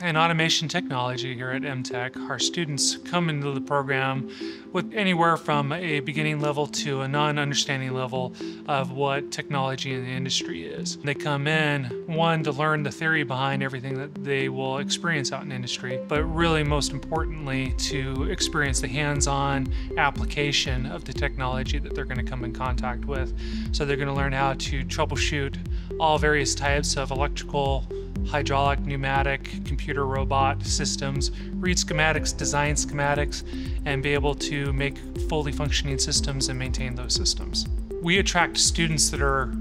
In automation technology here at MTech, our students come into the program with anywhere from a beginning level to a non-understanding level of what technology in the industry is. They come in, one, to learn the theory behind everything that they will experience out in industry, but really most importantly, to experience the hands-on application of the technology that they're gonna come in contact with. So they're gonna learn how to troubleshoot all various types of electrical, hydraulic, pneumatic, computer robot systems, read schematics, design schematics, and be able to make fully functioning systems and maintain those systems. We attract students that are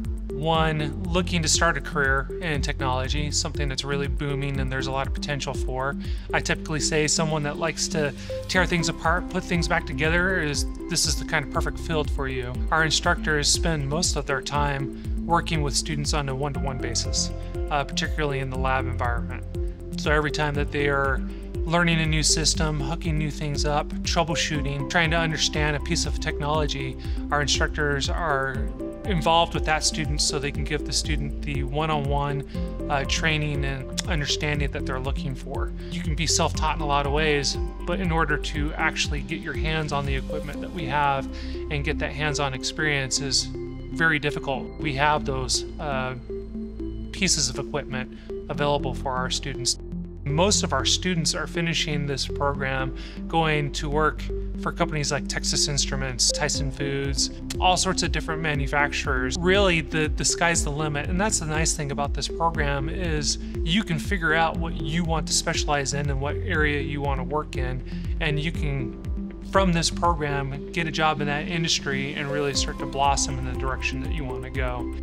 one, looking to start a career in technology, something that's really booming and there's a lot of potential for. I typically say someone that likes to tear things apart, put things back together, is this is the kind of perfect field for you. Our instructors spend most of their time working with students on a one-to-one basis, uh, particularly in the lab environment. So every time that they are learning a new system, hooking new things up, troubleshooting, trying to understand a piece of technology, our instructors are involved with that student so they can give the student the one-on-one uh, training and understanding that they're looking for. You can be self-taught in a lot of ways, but in order to actually get your hands on the equipment that we have and get that hands-on experience is very difficult. We have those uh, pieces of equipment available for our students. Most of our students are finishing this program going to work for companies like Texas Instruments, Tyson Foods, all sorts of different manufacturers. Really, the, the sky's the limit. And that's the nice thing about this program is you can figure out what you want to specialize in and what area you want to work in. And you can from this program, get a job in that industry and really start to blossom in the direction that you want to go.